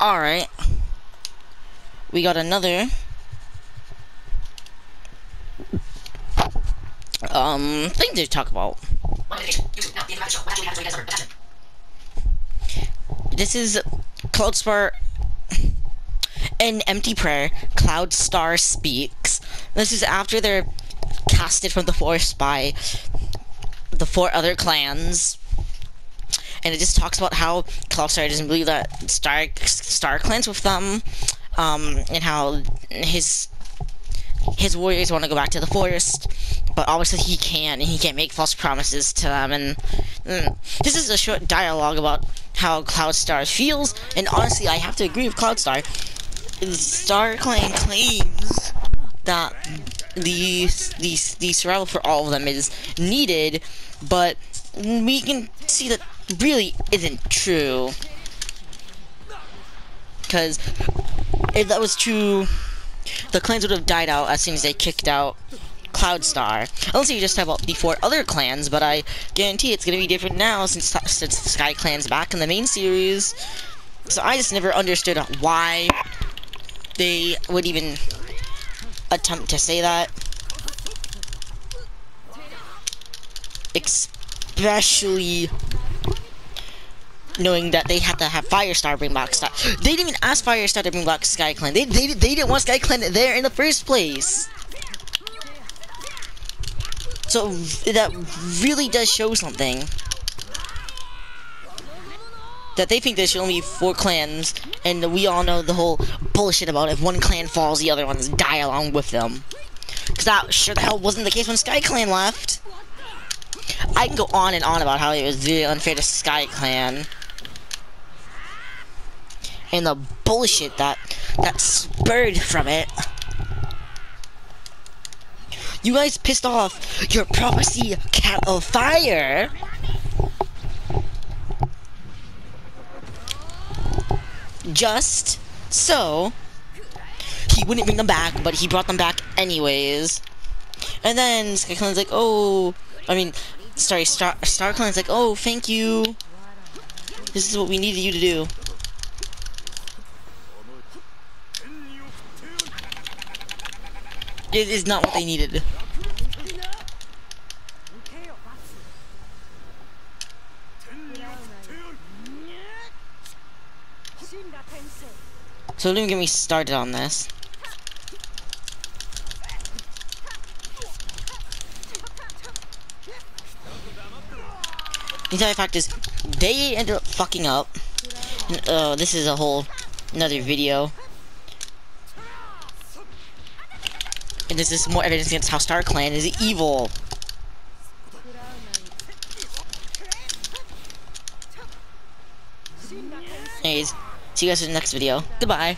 Alright. We got another. Um, thing to talk about. This is Cloudstar an empty prayer. Cloud Star speaks. This is after they're casted from the forest by the four other clans. And it just talks about how Cloudstar doesn't believe that Star Star clans with them, um, and how his his warriors want to go back to the forest, but obviously he can't, and he can't make false promises to them. And mm, this is a short dialogue about how Cloudstar feels, and honestly, I have to agree with Cloudstar. Star Clan claims that the the the survival for all of them is needed, but we can see that really isn't true. Because if that was true, the clans would have died out as soon as they kicked out Cloudstar. Unless you just have the four other clans, but I guarantee it's gonna be different now since since the Sky Clan's back in the main series. So I just never understood why they would even attempt to say that. Especially knowing that they had to have Firestar bring back Sky. They didn't even ask Firestar to bring back Sky Clan. They, they, they didn't want Sky Clan there in the first place. So that really does show something. That they think there should only be four clans, and we all know the whole bullshit about if one clan falls, the other ones die along with them. Because that sure the hell wasn't the case when Sky Clan left. I can go on and on about how it was really unfair to Sky Clan. And the bullshit that that spurred from it. You guys pissed off your prophecy cat of fire. Just so he wouldn't bring them back, but he brought them back anyways. And then Sky Clan's like, oh, I mean, sorry, Star Star Clan's like, oh, thank you. This is what we needed you to do. It is not what they needed. So don't get me started on this. The entire fact is, they ended up fucking up. Uh, this is a whole another video. And this is more evidence against how Star Clan is evil. Anyways, see you guys in the next video. Goodbye.